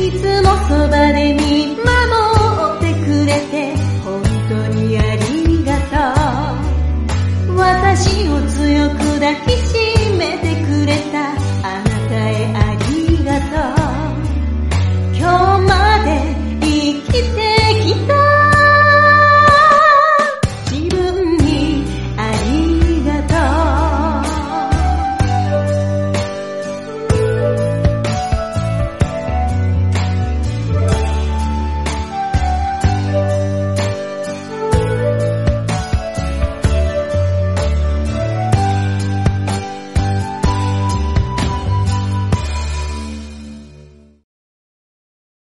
いつもそばで見守ってくれて本当にありがとう。私を強く抱きしめ